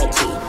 you